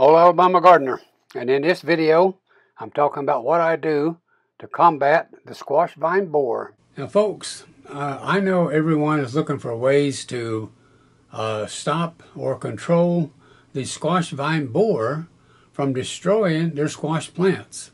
Old Alabama Gardener, and in this video I'm talking about what I do to combat the squash vine borer. Now folks, uh, I know everyone is looking for ways to uh, stop or control the squash vine borer from destroying their squash plants.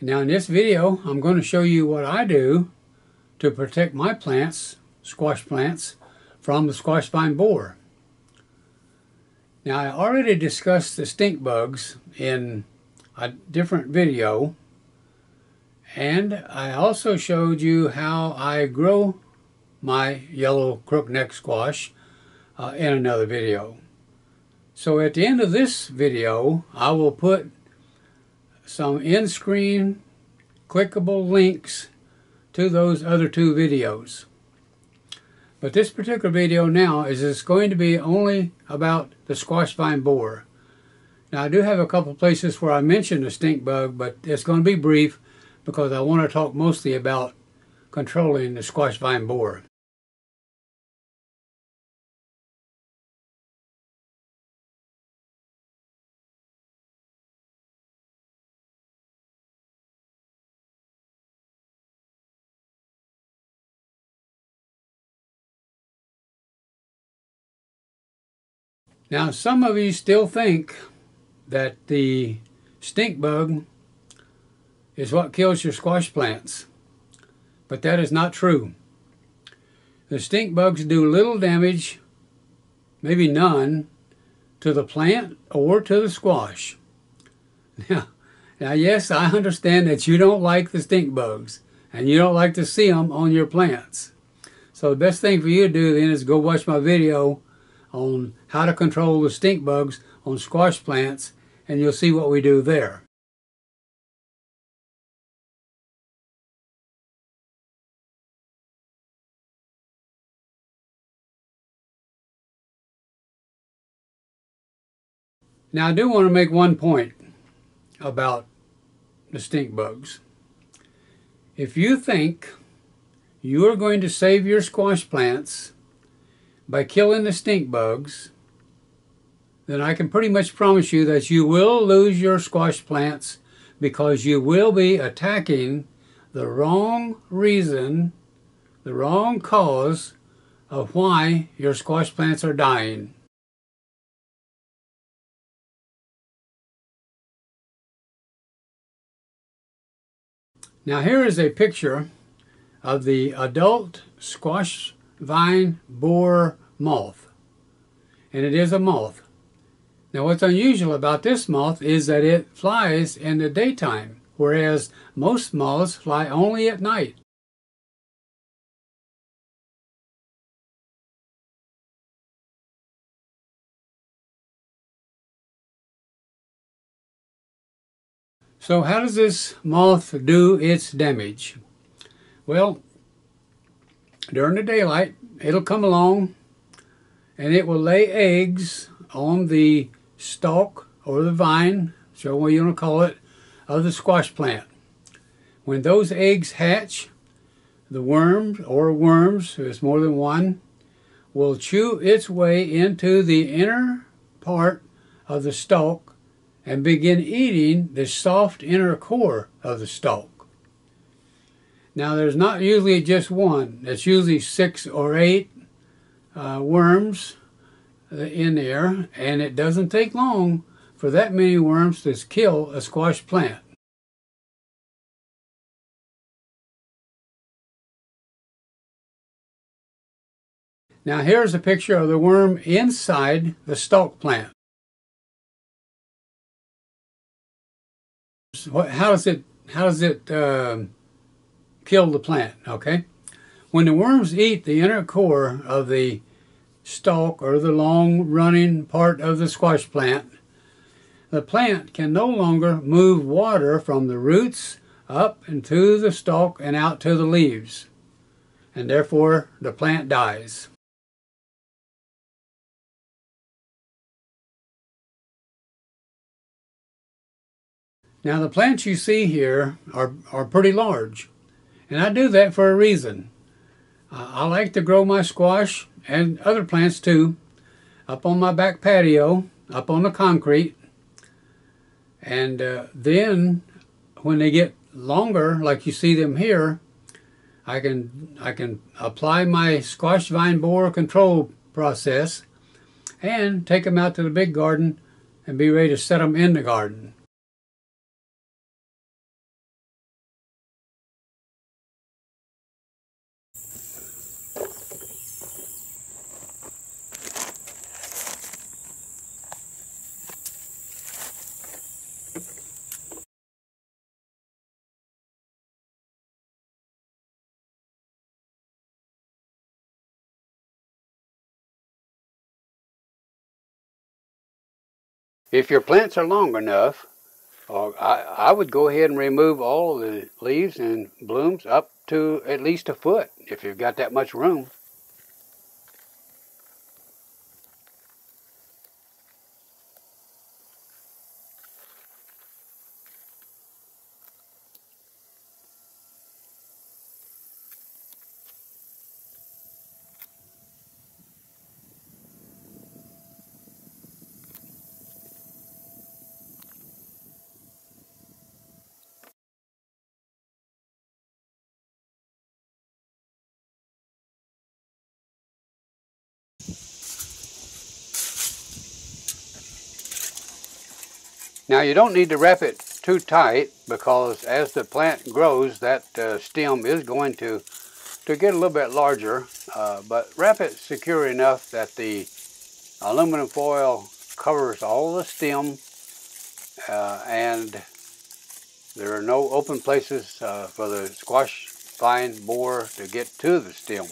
Now in this video I'm going to show you what I do to protect my plants, squash plants, from the squash vine borer. Now I already discussed the stink bugs in a different video and I also showed you how I grow my yellow crookneck squash uh, in another video. So at the end of this video I will put some in-screen clickable links to those other two videos. But this particular video now is it's going to be only about the squash vine borer. Now I do have a couple places where I mention the stink bug, but it's going to be brief because I want to talk mostly about controlling the squash vine borer. Now, some of you still think that the stink bug is what kills your squash plants, but that is not true. The stink bugs do little damage, maybe none, to the plant or to the squash. Now, now yes, I understand that you don't like the stink bugs and you don't like to see them on your plants. So the best thing for you to do then is go watch my video on how to control the stink bugs on squash plants and you'll see what we do there. Now I do want to make one point about the stink bugs. If you think you are going to save your squash plants by killing the stink bugs, then I can pretty much promise you that you will lose your squash plants because you will be attacking the wrong reason, the wrong cause of why your squash plants are dying. Now here is a picture of the adult squash vine borer moth. And it is a moth. Now what's unusual about this moth is that it flies in the daytime, whereas most moths fly only at night. So how does this moth do its damage? Well, during the daylight, it'll come along and it will lay eggs on the stalk or the vine, so what you want to call it, of the squash plant. When those eggs hatch, the worms or worms, there's more than one, will chew its way into the inner part of the stalk and begin eating the soft inner core of the stalk. Now there's not usually just one. It's usually six or eight uh, worms in there and it doesn't take long for that many worms to kill a squash plant. Now here's a picture of the worm inside the stalk plant. how does it how does it uh, kill the plant, okay? When the worms eat the inner core of the stalk or the long running part of the squash plant, the plant can no longer move water from the roots up into the stalk and out to the leaves, and therefore the plant dies. Now the plants you see here are, are pretty large. And I do that for a reason. I, like to grow my squash and other plants too up on my back patio up on the concrete. And uh, then when they get longer, like you see them here, I can I can apply my squash vine borer control process and take them out to the big garden and be ready to set them in the garden. If your plants are long enough, or I, I would go ahead and remove all the leaves and blooms up to at least a foot if you've got that much room. Now you don't need to wrap it too tight because as the plant grows that uh, stem is going to to get a little bit larger uh, but wrap it secure enough that the aluminum foil covers all the stem uh, and there are no open places uh, for the squash vine borer to get to the stem.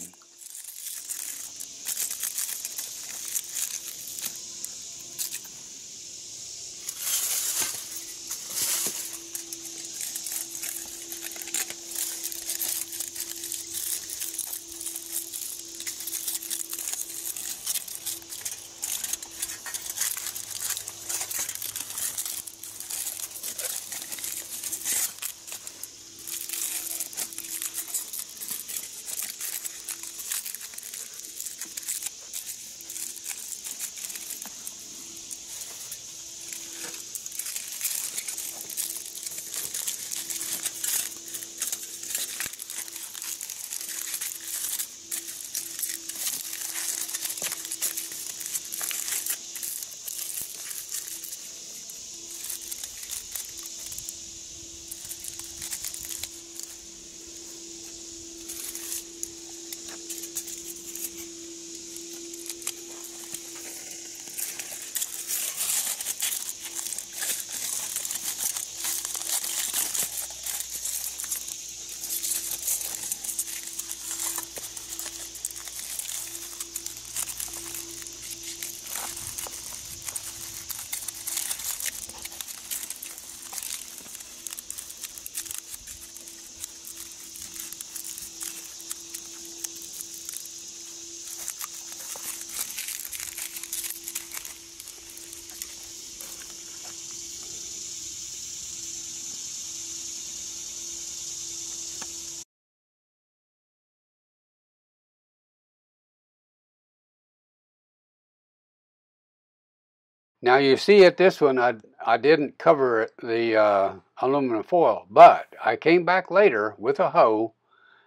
Now you see at this one, I, I didn't cover the uh, aluminum foil, but I came back later with a hoe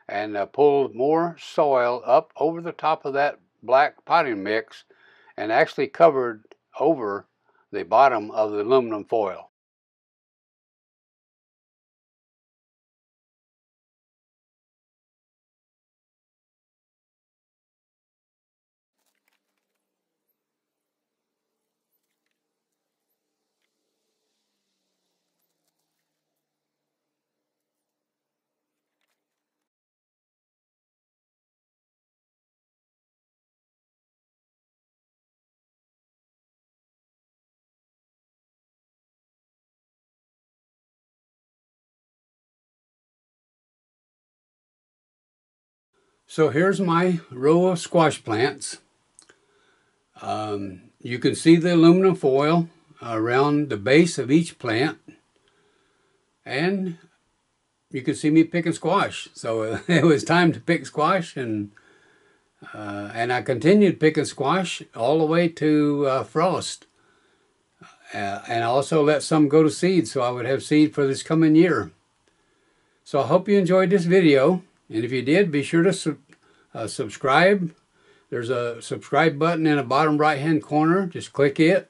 and uh, pulled more soil up over the top of that black potting mix and actually covered over the bottom of the aluminum foil. So here's my row of squash plants. Um, you can see the aluminum foil around the base of each plant. And you can see me picking squash. So it was time to pick squash and uh, and I continued picking squash all the way to uh, frost. Uh, and I also let some go to seed so I would have seed for this coming year. So I hope you enjoyed this video. And if you did, be sure to su uh, subscribe. There's a subscribe button in the bottom right hand corner. Just click it.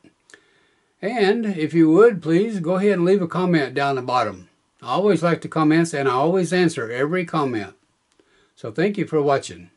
And if you would, please go ahead and leave a comment down the bottom. I always like the comments and I always answer every comment. So thank you for watching.